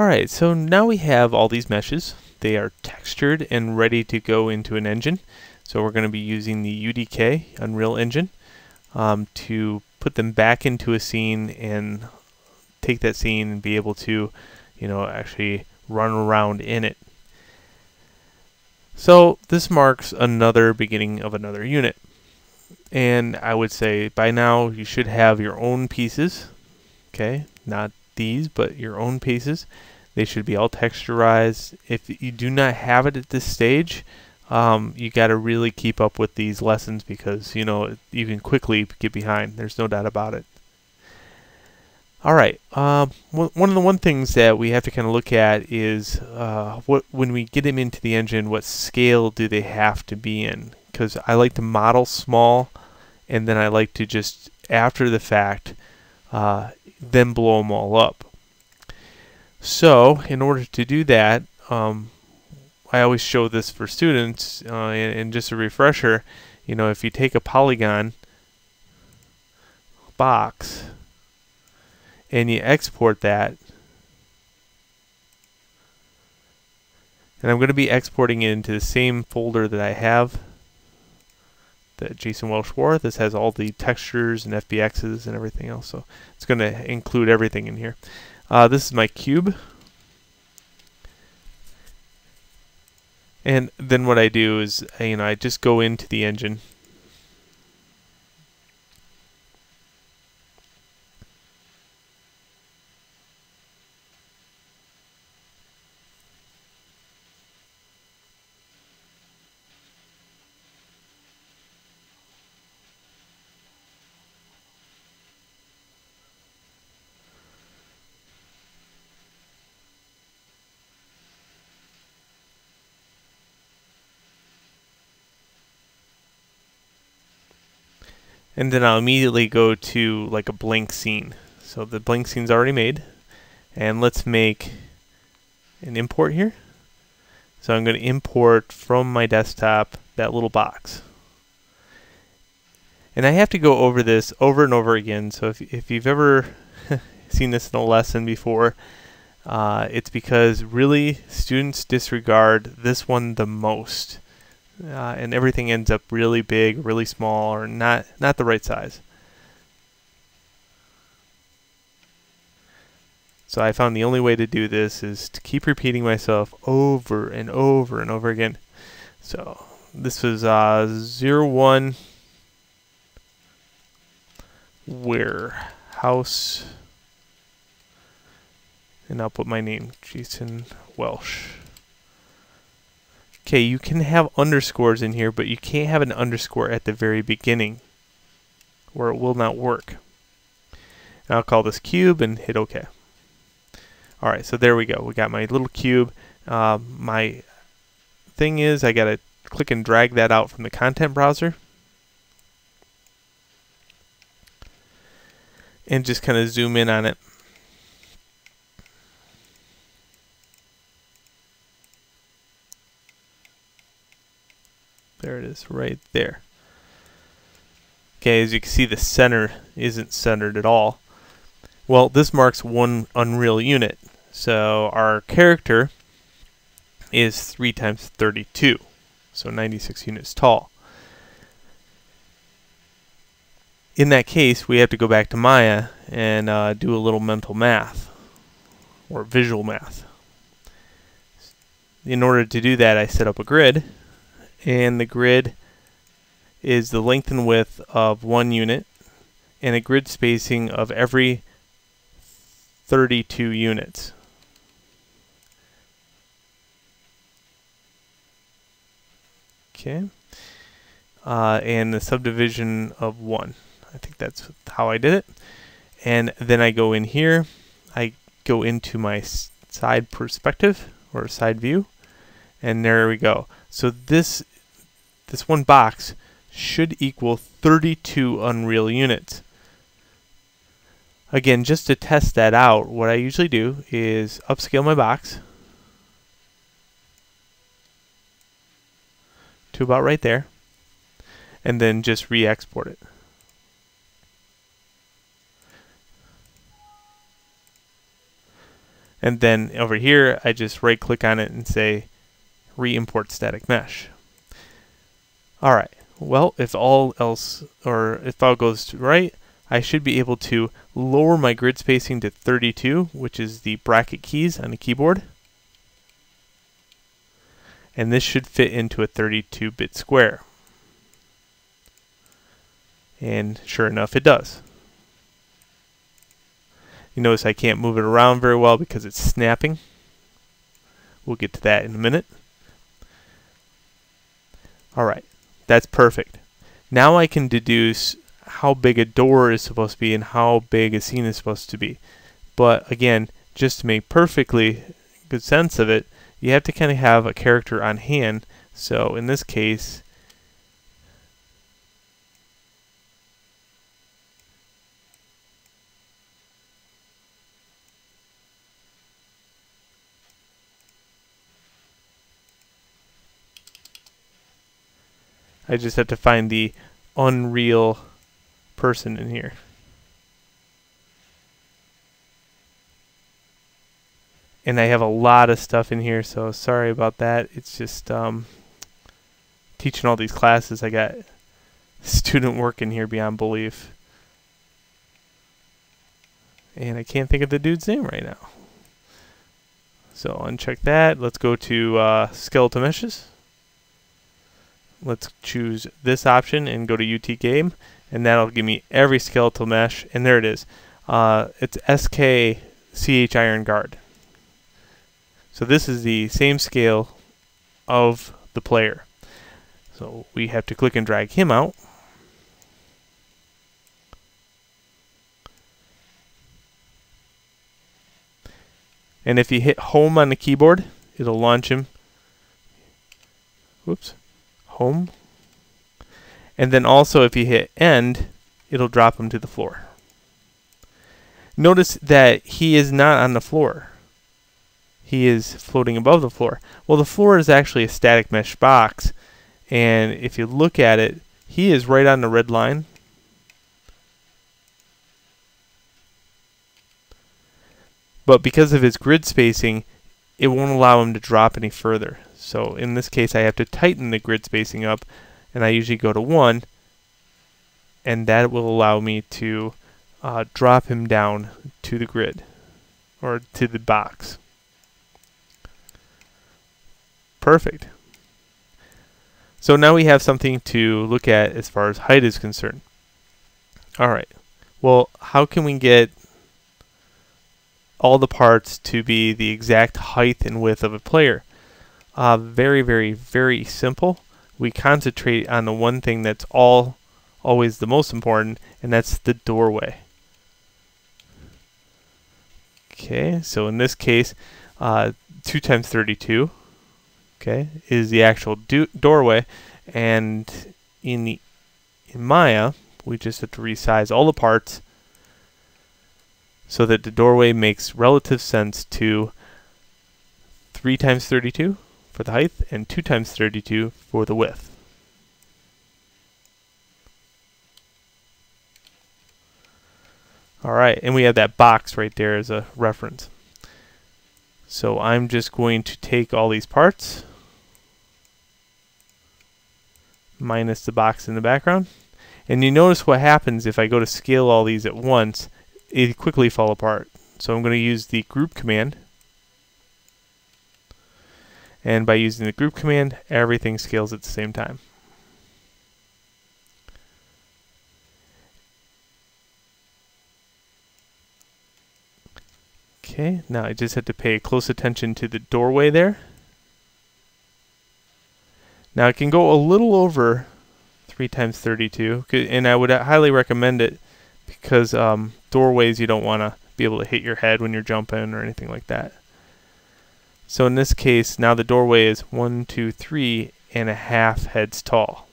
Alright, so now we have all these meshes. They are textured and ready to go into an engine. So we're going to be using the UDK, Unreal Engine, um, to put them back into a scene and take that scene and be able to, you know, actually run around in it. So this marks another beginning of another unit. And I would say by now you should have your own pieces, okay, not these, but your own pieces. They should be all texturized. If you do not have it at this stage, um, you got to really keep up with these lessons because you know you can quickly get behind. There's no doubt about it. All right. Um, one of the one things that we have to kind of look at is uh, what when we get them into the engine, what scale do they have to be in? Because I like to model small, and then I like to just after the fact, uh, then blow them all up. So in order to do that, um, I always show this for students, uh, and, and just a refresher. You know, if you take a polygon box and you export that and I'm going to be exporting it into the same folder that I have that Jason Welsh wore. This has all the textures and FBXs and everything else so it's going to include everything in here. Uh, this is my cube and then what I do is you know I just go into the engine and then I'll immediately go to like a blank scene. So the blank scene's already made, and let's make an import here. So I'm going to import from my desktop that little box. And I have to go over this over and over again. So if, if you've ever seen this in a lesson before, uh, it's because really students disregard this one the most uh, and everything ends up really big, really small, or not not the right size. So I found the only way to do this is to keep repeating myself over and over and over again. So this was uh, 01 warehouse and I'll put my name, Jason Welsh. Okay, you can have underscores in here, but you can't have an underscore at the very beginning, or it will not work. And I'll call this cube and hit OK. Alright, so there we go. We got my little cube. Uh, my thing is, I got to click and drag that out from the content browser. And just kind of zoom in on it. There it is, right there. Okay, as you can see, the center isn't centered at all. Well, this marks one Unreal unit. So our character is 3 times 32, so 96 units tall. In that case, we have to go back to Maya and uh, do a little mental math, or visual math. In order to do that, I set up a grid and the grid is the length and width of one unit and a grid spacing of every 32 units. Okay. Uh, and the subdivision of 1. I think that's how I did it. And then I go in here. I go into my side perspective or side view. And there we go. So this this one box should equal 32 Unreal units. Again, just to test that out, what I usually do is upscale my box to about right there, and then just re-export it. And then over here, I just right click on it and say re-import static mesh. All right, well, if all else, or if all goes to right, I should be able to lower my grid spacing to 32, which is the bracket keys on the keyboard. And this should fit into a 32-bit square. And sure enough, it does. You notice I can't move it around very well because it's snapping. We'll get to that in a minute. Alright, that's perfect. Now I can deduce how big a door is supposed to be and how big a scene is supposed to be. But again, just to make perfectly good sense of it, you have to kind of have a character on hand. So in this case, I just have to find the unreal person in here. And I have a lot of stuff in here, so sorry about that. It's just um, teaching all these classes. I got student work in here beyond belief. And I can't think of the dude's name right now. So uncheck that. Let's go to uh, skeletal meshes let's choose this option and go to UT game and that'll give me every skeletal mesh and there it is. Uh, it's SK CH Iron Guard. So this is the same scale of the player. So we have to click and drag him out. And if you hit home on the keyboard it'll launch him. Whoops home. And then also if you hit end, it'll drop him to the floor. Notice that he is not on the floor. He is floating above the floor. Well, the floor is actually a static mesh box. And if you look at it, he is right on the red line. But because of his grid spacing, it won't allow him to drop any further. So in this case, I have to tighten the grid spacing up, and I usually go to 1, and that will allow me to uh, drop him down to the grid, or to the box. Perfect. So now we have something to look at as far as height is concerned. Alright, well how can we get all the parts to be the exact height and width of a player? Uh, very, very, very simple. We concentrate on the one thing that's all always the most important, and that's the doorway. Okay, so in this case, uh, 2 times 32, okay, is the actual do doorway, and in the in Maya, we just have to resize all the parts so that the doorway makes relative sense to 3 times 32 for the height and 2 times 32 for the width. Alright, and we have that box right there as a reference. So I'm just going to take all these parts minus the box in the background. And you notice what happens if I go to scale all these at once, it quickly fall apart. So I'm going to use the group command and by using the group command, everything scales at the same time. Okay, now I just have to pay close attention to the doorway there. Now it can go a little over 3 times 32, and I would highly recommend it because um, doorways you don't want to be able to hit your head when you're jumping or anything like that. So in this case, now the doorway is one, two, three and a half heads tall.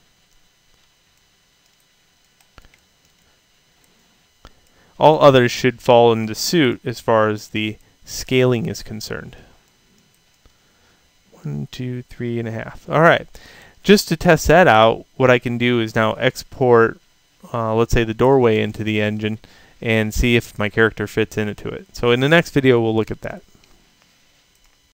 All others should fall into suit as far as the scaling is concerned. One, two, three and a half. All right. Just to test that out, what I can do is now export, uh, let's say, the doorway into the engine and see if my character fits into it. So in the next video, we'll look at that.